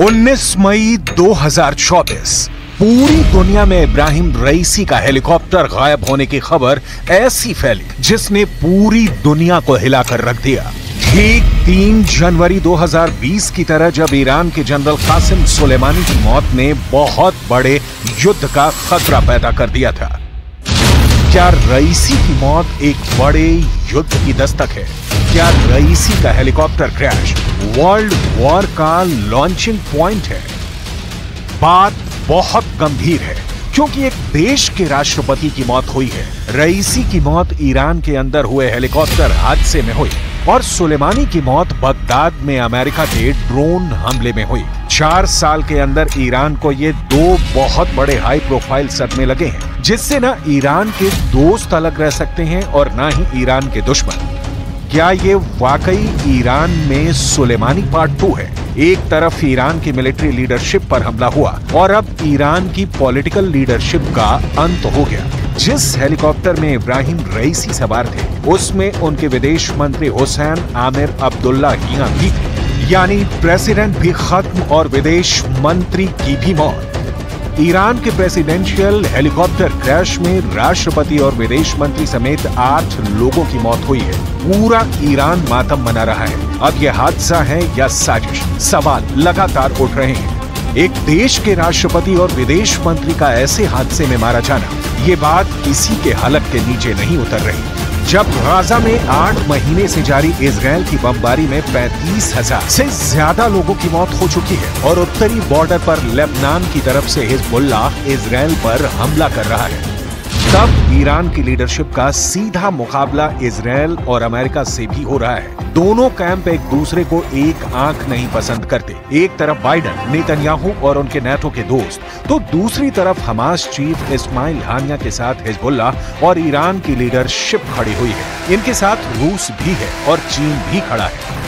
19 मई 2024 पूरी दुनिया में इब्राहिम रईसी का हेलीकॉप्टर गायब होने की खबर ऐसी फैली, जिसने पूरी दुनिया को हिलाकर रख दिया। ठीक तीन जनवरी 2020 की तरह जब ईरान के जनरल कासिम सुलेमानी की मौत ने बहुत बड़े युद्ध का खतरा पैदा कर दिया था। क्या रईसी की मौत एक बड़े युद्ध की दस्तक है? क्या रईसी का हेलीकॉप्टर क्रैश? वर्ल्ड वॉर का लॉन्चिंग पॉइंट है। बात बहुत गंभीर है, क्योंकि एक देश के राष्ट्रपति की मौत हुई है। रईसी की मौत ईरान के अंदर हुए हेलीकॉप्टर हादसे में हुई और सुलेमानी की मौत बगदाद में अमेरिका के ड्रोन हमले में हुई। चार साल के अंदर ईरान को ये दो बहुत बड़े हाई प्रोफ़ाइल सदमे लगे हैं, जिससे न ईरान के दोस्त अलग रह सकते हैं और न ही ईरान के दुश्मन। क्या ये वाकई ईरान में सुलेमानी पार्ट टू है? एक तरफ़ ईरान की मिलिट्री लीडरशिप पर हमला हुआ और अब ईरान की पॉलिटिकल लीडरशिप का अंत हो गया। जिस हेलीकॉप्टर में इब्राहिम रईसी सवार थे, उसमें उनके विदेश मंत्री हुसैन आमिर अब्दुल्ला हिया भी थे। यानी प्रेसिडेंट भी खत्म और विदेश मंत्री की भी मौत। ईरान के प्रेसिडेंशियल हेलीकॉप्टर क्रैश में राष्ट्रपति और विदेश मंत्री समेत आठ लोगों की मौत हुई है। पूरा ईरान मातम मना रहा है। अब यह हादसा है या साजिश? सवाल लगातार उठ रहे हैं। एक देश के राष्ट्रपति और विदेश मंत्री का ऐसे हादसे में मारा जाना, ये बात किसी के हलक के नीचे नहीं उतर रही। जब गाजा में आठ महीने से जारी इसराइल की बमबारी में पैंतीस हज़ार से ज़्यादा लोगों की मौत हो चुकी है और उत्तरी बॉर्डर पर लेबनान की तरफ़ से हिजबुल्ला इसराइल पर हमला कर रहा है। तब ईरान की लीडरशिप का सीधा मुकाबला इसराइल और अमेरिका से भी हो रहा है। दोनों कैंप एक दूसरे को एक आँख नहीं पसंद करते। एक तरफ़ बाइडन, नेतन्याहू और उनके नेटो के दोस्त। तो दूसरी तरफ़ हमास चीफ इस्माइल हानिया के साथ हिजबुल्ला और ईरान की लीडरशिप खड़ी हुई है। इनके साथ रूस भी है और चीन भी खड़ा है।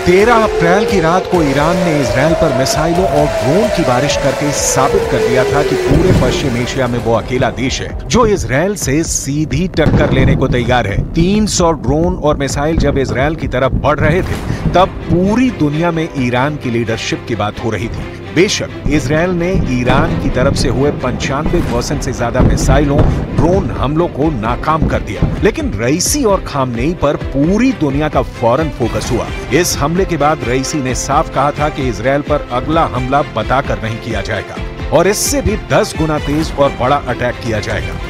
तेरह अप्रैल की रात को ईरान ने इसराइल पर मिसाइलों और ड्रोन की बारिश करके साबित कर दिया था कि पूरे पश्चिम एशिया में वो अकेला देश है, जो इसराइल से सीधी टक्कर लेने को तैयार है। 300 ड्रोन और मिसाइल जब इसराइल की तरफ़ बढ़ रहे थे, तब पूरी दुनिया में ईरान की लीडरशिप की बात हो रही थी। बेशक इसराइल ने ईरान की तरफ़ से हुए पंचानवे परसेंट से ज़्यादा मिसाइलों, ड्रोन हमलों को नाकाम कर दिया। लेकिन रईसी और खामनेई पर पूरी दुनिया का फ़ौरन फोकस हुआ। इस हमले के बाद रईसी ने साफ़ कहा था कि इसराइल पर अगला हमला बताकर नहीं किया जाएगा। और इससे भी दस गुना तेज और बड़ा अटैक किया जाएगा।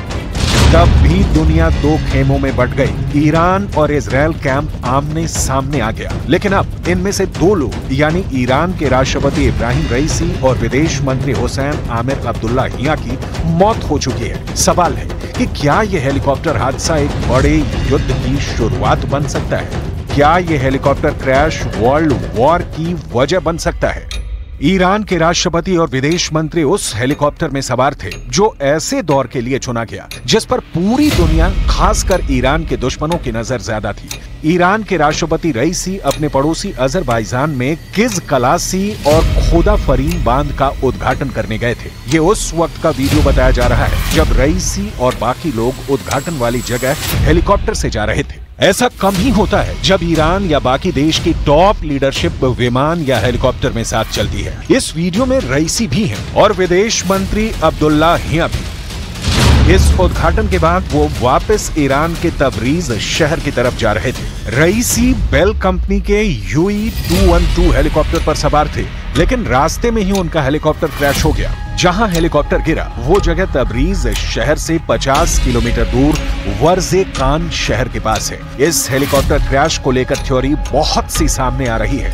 तब भी दुनिया दो खेमों में बट गई। ईरान और इसराइल कैंप आमने सामने आ गया। लेकिन अब इनमें से दो लोग, यानी ईरान के राष्ट्रपति इब्राहिम रईसी और विदेश मंत्री हुसैन आमिर अब्दुल्ला हिया की मौत हो चुकी है। सवाल है कि क्या ये हेलीकॉप्टर हादसा एक बड़े युद्ध की शुरुआत बन सकता है? क्या ये हेलीकॉप्टर क्रैश वर्ल्ड वॉर की वजह बन सकता है? ईरान के राष्ट्रपति और विदेश मंत्री उस हेलीकॉप्टर में सवार थे, जो ऐसे दौर के लिए चुना गया, जिस पर पूरी दुनिया, खासकर ईरान के दुश्मनों की नज़र ज़्यादा थी। ईरान के राष्ट्रपति रईसी अपने पड़ोसी अजरबैजान में किज कलासी और खोदा फरीन बाँध का उद्घाटन करने गए थे। ये उस वक्त का वीडियो बताया जा रहा है, जब रईसी और बाकी लोग उद्घाटन वाली जगह हेलीकॉप्टर से जा रहे थे। ऐसा कम ही होता है जब ईरान या बाकी देश की टॉप लीडरशिप विमान या हेलीकॉप्टर में साथ चलती है। इस वीडियो में रईसी भी हैं और विदेश मंत्री अब्दुल्ला हिया भी। इस उद्घाटन के बाद वो वापस ईरान के तबरीज शहर की तरफ़ जा रहे थे। रईसी बेल कंपनी के यूई टू हेलीकॉप्टर पर सवार थे। लेकिन रास्ते में ही उनका हेलीकॉप्टर क्रैश हो गया जहां हेलीकॉप्टर गिरा वो जगह तबरीज शहर से 50 किलोमीटर दूर वर्जे कान शहर के पास है इस हेलीकॉप्टर क्रैश को लेकर थ्योरी बहुत सी सामने आ रही है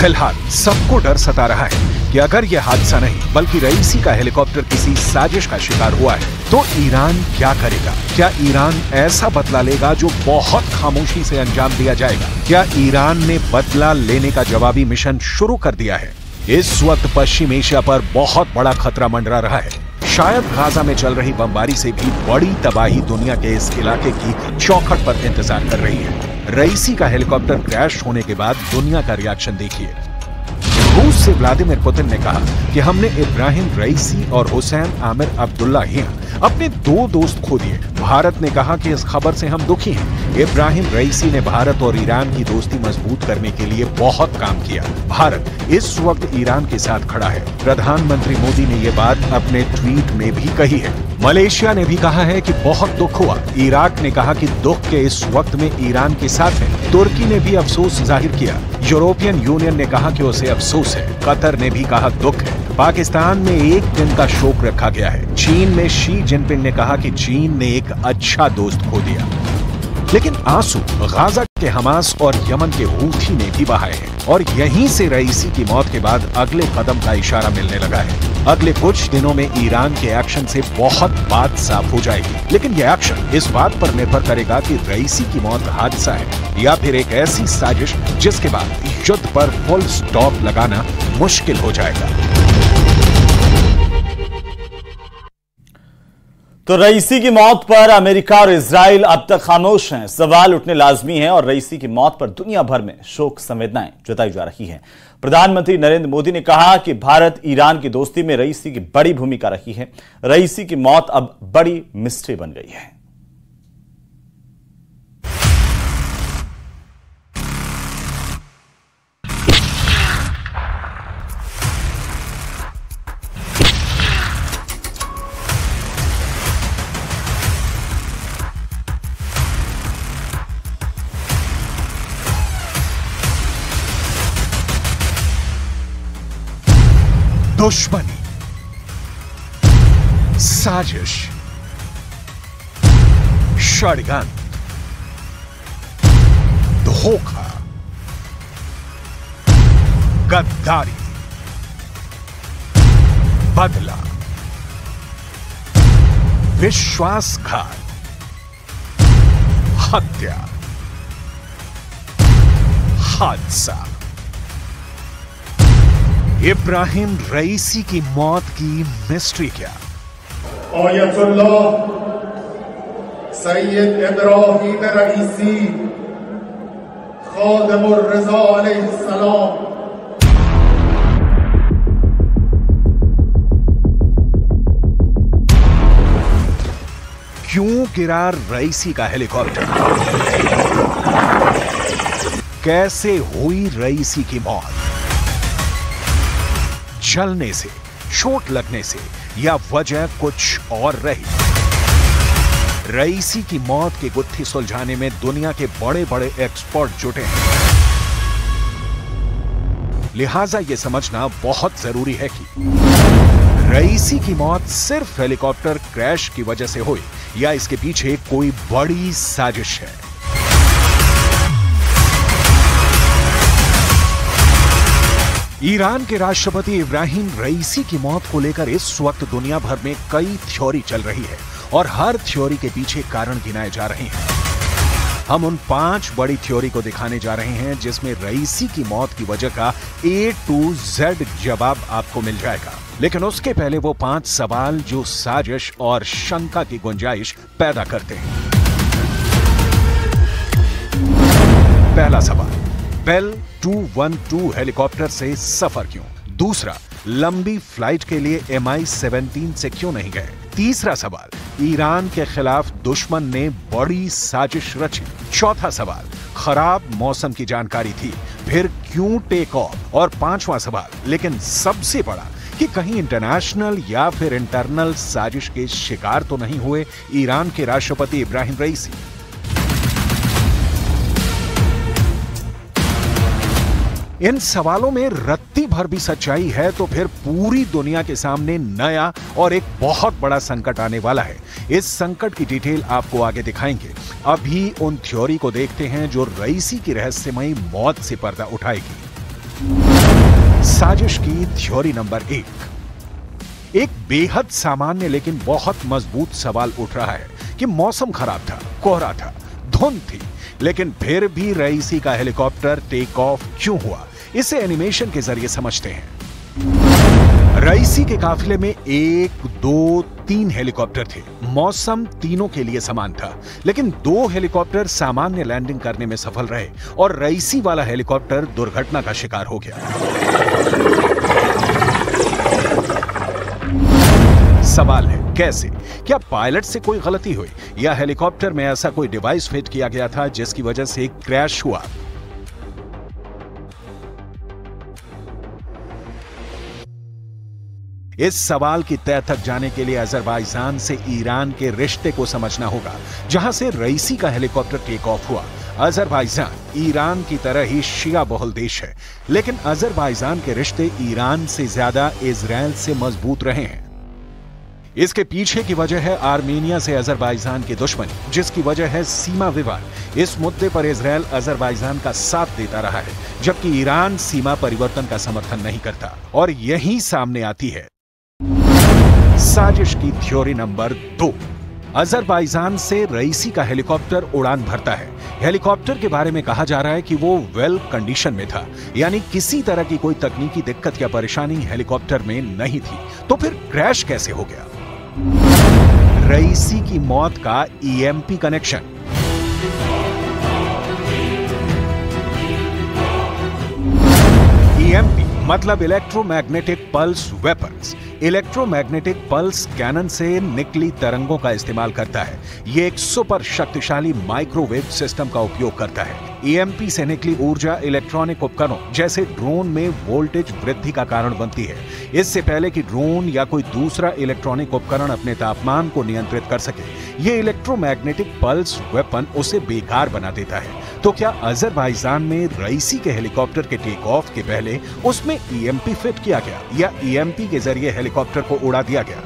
फ़िलहाल सबको डर सता रहा है कि अगर यह हादसा नहीं, बल्कि रईसी का हेलीकॉप्टर किसी साजिश का शिकार हुआ है तो ईरान क्या करेगा? क्या ईरान ऐसा बदला लेगा जो बहुत खामोशी से अंजाम दिया जाएगा? क्या ईरान ने बदला लेने का जवाबी मिशन शुरू कर दिया है? इस वक्त पश्चिम एशिया पर बहुत बड़ा खतरा मंडरा रहा है। शायद गाजा में चल रही बमबारी से भी बड़ी तबाही दुनिया के इस इलाके की चौखट पर इंतज़ार कर रही है। रईसी का हेलीकॉप्टर क्रैश होने के बाद दुनिया का रिएक्शन देखिए। रूस से व्लादिमिर पुतिन ने कहा कि हमने इब्राहिम रईसी और हुसैन आमिर अब्दुल्ला हिया अपने दो दोस्त खो दिए। भारत ने कहा कि इस खबर से हम दुखी हैं। इब्राहिम रईसी ने भारत और ईरान की दोस्ती मज़बूत करने के लिए बहुत काम किया। भारत इस वक्त ईरान के साथ खड़ा है। प्रधानमंत्री मोदी ने ये बात अपने ट्वीट में भी कही है। मलेशिया ने भी कहा है कि बहुत दुख हुआ। इराक ने कहा कि दुख के इस वक्त में ईरान के साथ है। तुर्की ने भी अफसोस ज़ाहिर किया। यूरोपियन यूनियन ने कहा कि उसे अफसोस है। कतर ने भी कहा दुख है। पाकिस्तान में एक दिन का शोक रखा गया है। चीन में शी जिनपिंग ने कहा कि चीन ने एक अच्छा दोस्त खो दिया। लेकिन आँसू गाजा के हमास और यमन के हूथी ने भी बहाए हैं और यहीं से रईसी की मौत के बाद अगले कदम का इशारा मिलने लगा है। अगले कुछ दिनों में ईरान के एक्शन से बहुत बात साफ़ हो जाएगी, लेकिन यह एक्शन इस बात पर निर्भर करेगा कि रईसी की मौत हादसा है या फिर एक ऐसी साजिश जिसके बाद युद्ध पर फुल स्टॉप लगाना मुश्किल हो जाएगा। तो रईसी की मौत पर अमेरिका और इसराइल अब तक खामोश हैं। सवाल उठने लाजमी हैं और रईसी की मौत पर दुनिया भर में शोक संवेदनाएँ जताई जा रही हैं। प्रधानमंत्री नरेंद्र मोदी ने कहा कि भारत ईरान की दोस्ती में रईसी की बड़ी भूमिका रही है। रईसी की मौत अब बड़ी मिस्ट्री बन गई है। दुश्मनी साजिश षडयंत्र धोखा गद्दारी बदला विश्वासघात हत्या हादसा इब्राहिम रईसी की मौत की मिस्ट्री क्या? सैयद इब्राहिम रईसी खादम रजा सलाम। क्यों गिरा रईसी का हेलीकॉप्टर? कैसे हुई रईसी की मौत? जलने से, चोट लगने से, या वजह कुछ और रही। रईसी की मौत की गुत्थी सुलझाने में दुनिया के बड़े बड़े एक्सपर्ट जुटे हैं। लिहाजा यह समझना बहुत ज़रूरी है कि रईसी की मौत सिर्फ़ हेलीकॉप्टर क्रैश की वजह से हुई, या इसके पीछे कोई बड़ी साजिश है। ईरान के राष्ट्रपति इब्राहिम रईसी की मौत को लेकर इस वक्त दुनिया भर में कई थ्योरी चल रही है और हर थ्योरी के पीछे कारण गिनाए जा रहे हैं। हम उन पाँच बड़ी थ्योरी को दिखाने जा रहे हैं, जिसमें रईसी की मौत की वजह का ए टू जेड जवाब आपको मिल जाएगा। लेकिन उसके पहले वो पाँच सवाल जो साजिश और शंका की गुंजाइश पैदा करते हैं। पहला सवाल बेल 212 हेलीकॉप्टर से सफ़र क्यों? दूसरा, लंबी फ़्लाइट के लिए एम आई सेवनटीन से क्यों नहीं गए? तीसरा सवाल, ईरान के खिलाफ दुश्मन ने बड़ी साजिश रची। चौथा सवाल, खराब मौसम की जानकारी थी, फिर क्यों टेक ऑफ़ और पांचवा सवाल, लेकिन सबसे बड़ा, कि कहीं इंटरनेशनल या फिर इंटरनल साजिश के शिकार तो नहीं हुए ईरान के राष्ट्रपति इब्राहिम रईसी? इन सवालों में रत्ती भर भी सच्चाई है तो फिर पूरी दुनिया के सामने नया और एक बहुत बड़ा संकट आने वाला है। इस संकट की डिटेल आपको आगे दिखाएँगे। अभी उन थ्योरी को देखते हैं जो रईसी की रहस्यमयी मौत से पर्दा उठाएगी। साजिश की थ्योरी नंबर एक। एक बेहद सामान्य लेकिन बहुत मज़बूत सवाल उठ रहा है कि मौसम खराब था, कोहरा था, धुंध थी लेकिन फिर भी रईसी का हेलीकॉप्टर टेक ऑफ़ क्यों हुआ? इसे एनिमेशन के ज़रिए समझते हैं। रईसी के काफिले में एक, दो, तीन हेलीकॉप्टर थे। मौसम तीनों के लिए समान था, लेकिन दो हेलीकॉप्टर सामान्य लैंडिंग करने में सफल रहे और रईसी वाला हेलीकॉप्टर दुर्घटना का शिकार हो गया। सवाल है कैसे? क्या पायलट से कोई गलती हुई? या हेलीकॉप्टर में ऐसा कोई डिवाइस फिट किया गया था जिसकी वजह से क्रैश हुआ? इस सवाल की तय तक जाने के लिए अजरबैजान से ईरान के रिश्ते को समझना होगा, जहाँ से रईसी का हेलीकॉप्टर टेक ऑफ़ हुआ। अजरबैजान ईरान की तरह ही शिया बहुल देश है, लेकिन अजरबैजान के रिश्ते ईरान से ज़्यादा इसराइल से मज़बूत रहे हैं। इसके पीछे की वजह है आर्मेनिया से अजरबैजान की दुश्मनी, जिसकी वजह है सीमा विवाद। इस मुद्दे पर इसराइल अजरबैजान का साथ देता रहा है, जबकि ईरान सीमा परिवर्तन का समर्थन नहीं करता, और यही सामने आती है। साजिश की थ्योरी नंबर दो। अजरबैजान से रईसी का हेलीकॉप्टर उड़ान भरता है। हेलीकॉप्टर के बारे में कहा जा रहा है कि वो वेल कंडीशन में था, यानी किसी तरह की कोई तकनीकी दिक्कत या परेशानी हेलीकॉप्टर में नहीं थी। तो फिर क्रैश कैसे हो गया? रईसी की मौत का ईएमपी कनेक्शन ईएमपी मतलब electromagnetic pulse weapons electromagnetic pulse cannon से निकली तरंगों का इस्तेमाल करता है। ये एक सुपर शक्तिशाली माइक्रोवेव सिस्टम का उपयोग करता है। ईएमपी से निकली ऊर्जा इलेक्ट्रॉनिक उपकरणों जैसे ड्रोन में वोल्टेज वृद्धि का कारण बनती है। इससे पहले कि ड्रोन या कोई दूसरा इलेक्ट्रॉनिक उपकरण अपने तापमान को नियंत्रित कर सके, ये इलेक्ट्रोमैग्नेटिक पल्स वेपन उसे बेकार बना देता है। तो क्या अजरबैजान में रईसी के हेलीकॉप्टर के टेक ऑफ़ के पहले उसमें ईएमपी फिट किया गया या ईएमपी के ज़रिए हेलीकॉप्टर को उड़ा दिया गया?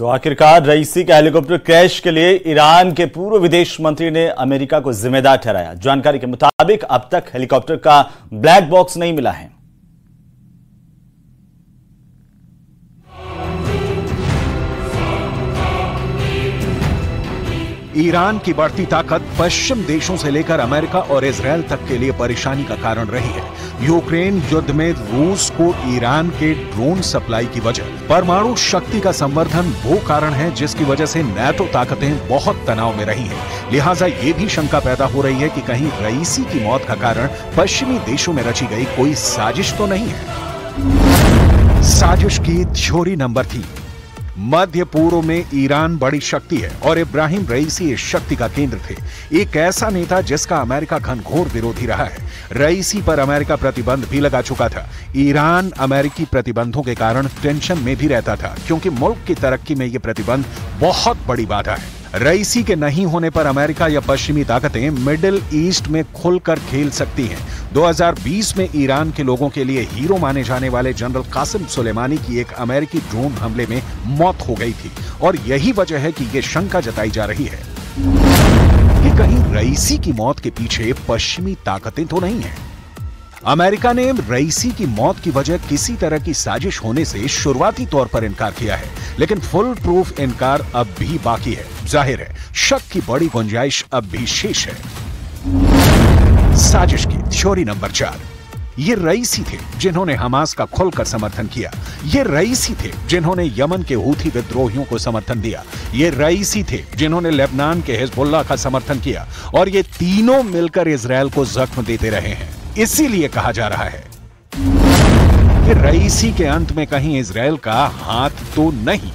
तो आखिरकार रईसी के हेलीकॉप्टर क्रैश के लिए ईरान के पूर्व विदेश मंत्री ने अमेरिका को जिम्मेदार ठहराया। जानकारी के मुताबिक अब तक हेलीकॉप्टर का ब्लैक बॉक्स नहीं मिला है। ईरान की बढ़ती ताकत पश्चिम देशों से लेकर अमेरिका और इसराइल तक के लिए परेशानी का कारण रही है। यूक्रेन युद्ध में रूस को ईरान के ड्रोन सप्लाई की वजह। परमाणु शक्ति का संवर्धन वो कारण है जिसकी वजह से नैटो ताकतें बहुत तनाव में रही हैं। लिहाजा ये भी शंका पैदा हो रही है कि कहीं रईसी की मौत का कारण पश्चिमी देशों में रची गई कोई साजिश तो नहीं है। साजिश की थ्योरी नंबर थी। मध्य पूर्व में ईरान बड़ी शक्ति है और इब्राहिम रईसी इस शक्ति का केंद्र थे। एक ऐसा नेता जिसका अमेरिका घनघोर विरोधी रहा है। रईसी पर अमेरिका प्रतिबंध भी लगा चुका था। ईरान अमेरिकी प्रतिबंधों के कारण टेंशन में भी रहता था, क्योंकि मुल्क की तरक्की में ये प्रतिबंध बहुत बड़ी बाधा है। रईसी के नहीं होने पर अमेरिका या पश्चिमी ताकतें मिडिल ईस्ट में खुलकर खेल सकती हैं। 2020 में ईरान के लोगों के लिए हीरो माने जाने वाले जनरल कासिम सुलेमानी की एक अमेरिकी ड्रोन हमले में मौत हो गई थी, और यही वजह है कि यह शंका जताई जा रही है कि कहीं रईसी की मौत के पीछे पश्चिमी ताकतें तो नहीं है। अमेरिका ने रईसी की मौत की वजह किसी तरह की साजिश होने से शुरुआती तौर पर इनकार किया है, लेकिन फुल प्रूफ इनकार अब भी बाकी है। ज़ाहिर है, शक की बड़ी गुंजाइश अब भी शेष है। साजिश की थ्योरी नंबर चार। ये रईसी थे जिन्होंने हमास का खुलकर समर्थन किया। ये रईसी थे जिन्होंने यमन के हूथी विद्रोहियों को समर्थन दिया। ये रईसी थे जिन्होंने लेबनान के हिजबुल्ला का समर्थन किया। और ये तीनों मिलकर इसराइल को जख्म देते रहे हैं। इसीलिए कहा जा रहा है कि रईसी के अंत में कहीं इसराइल का हाथ तो नहीं।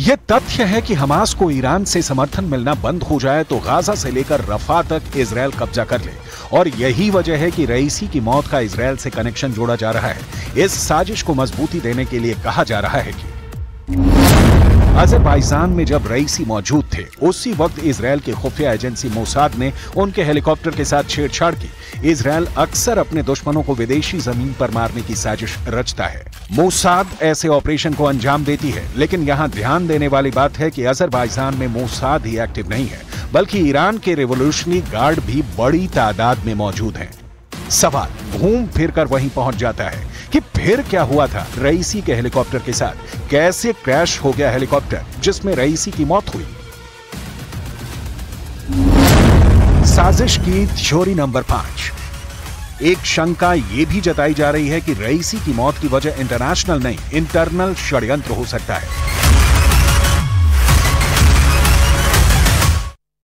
यह तथ्य है कि हमास को ईरान से समर्थन मिलना बंद हो जाए तो गाजा से लेकर रफा तक इसराइल कब्जा कर ले। और यही वजह है कि रईसी की मौत का इसराइल से कनेक्शन जोड़ा जा रहा है। इस साजिश को मजबूती देने के लिए कहा जा रहा है कि अजरबैजान में जब रईसी मौजूद थे, उसी वक्त इसराइल की खुफिया एजेंसी मोसाद ने उनके हेलीकॉप्टर के साथ छेड़छाड़ की। इसराइल अक्सर अपने दुश्मनों को विदेशी ज़मीन पर मारने की साजिश रचता है। मोसाद ऐसे ऑपरेशन को अंजाम देती है, लेकिन यहाँ ध्यान देने वाली बात है कि अजरबैजान में मोसाद ही एक्टिव नहीं है, बल्कि ईरान के रेवोल्यूशनरी गार्ड भी बड़ी तादाद में मौजूद हैं। सवाल, घूम फिर कर वहीं पहुँच जाता है। कि फिर क्या हुआ था रईसी के हेलीकॉप्टर के साथ? कैसे क्रैश हो गया हेलीकॉप्टर जिसमें रईसी की मौत हुई? साजिश की थ्योरी नंबर पाँच। एक शंका यह भी जताई जा रही है कि रईसी की मौत की वजह इंटरनेशनल नहीं, इंटरनल षड्यंत्र हो सकता है।